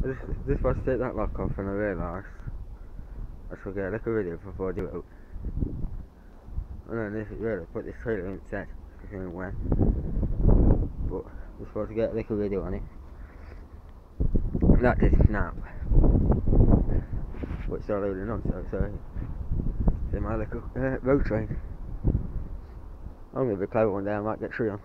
This, just, just take that lock off and I realised I should get a little video before I do it. And then this it really put this trailer instead, when. But we're supposed to get a little video on it. That did snap. But it's all loading on, so sorry. It's my little uh, road train. I'm gonna be clever one day, I might get through on.